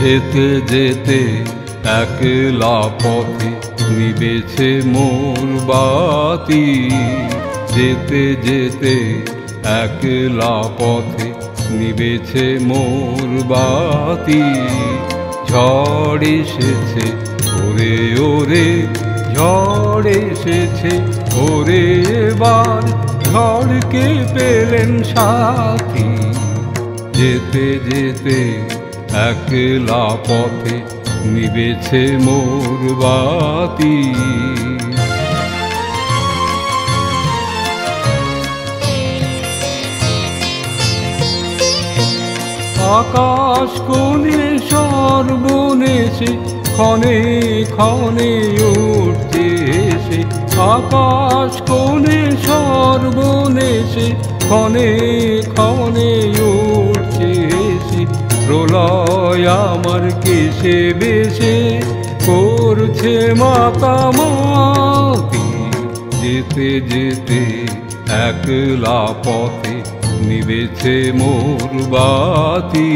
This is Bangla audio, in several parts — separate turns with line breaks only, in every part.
যেতে যেতে একলা পথে নিবেছে মোর বাতি। যেতে যেতে একলা পথে নিবেছে মোর বাতি। ঝড় এসেছে, ওরে ওরে, ঝড় এসেছে, ওরে, এবার ঝড়কে পেলেন সাথী। যেতে যেতে একলা পথে নিবেছে মোর বাতি। আকাশ কোণে সর্বনেশে, ক্ষণে ক্ষণে উঠতে এসে। আকাশ কোণে সর্বনেশে, ক্ষণে ক্ষণে এসে প্রলয় আমার কেসে বেশে করছে মাতামাতি যেতে যেতে একলা পথে নিবেছে মোর বাতি।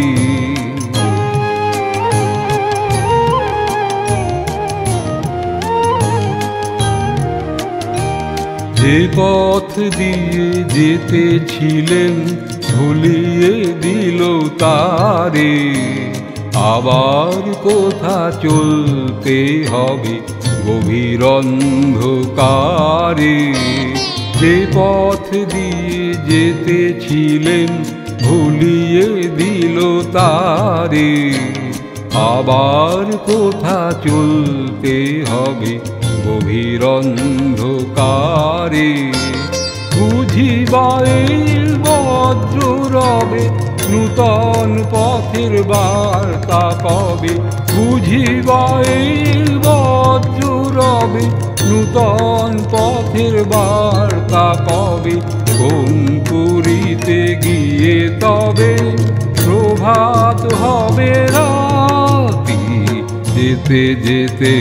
যে পথ দিয়ে যেতেছিলেন ভুলিয়ে দিল তারে। আবার কোথা চলতে হবে গভীর অন্ধকারে। যে পথ দিয়ে যেতেছিলেন ভুলিয়ে দিল তারে। আবার কোথা চলতে হবে গভীর অন্ধকারে বুঝিবাইল বজ্র রবে নূতন পথের বার্তা কবে? বুঝিবাইল বজ্র রবে নূতন পথের বার্তা কবে? পুরীতে গিয়ে তবে প্রভাত হবে রাতি, যেতে যেতে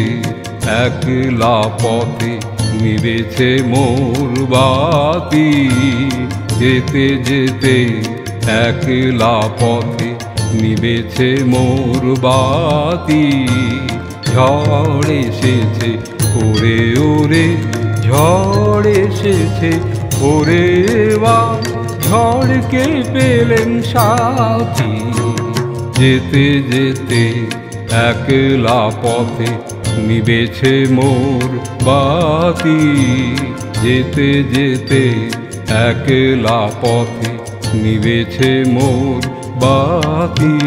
একলা পথে নিবেছে মোর বাতি। যেতে যেতে একলা পথে নিবেছে মোর বাতি। ঝড় এসেছে, ওরে ওরে, ঝড় এসেছে, ওরে, বা ঝড়কে পেলেন সাথী। যেতে যেতে একলা পথে নিবেছে মোর বাতি। যেতে যেতে একলা পথে নিবেছে মোর বাতি।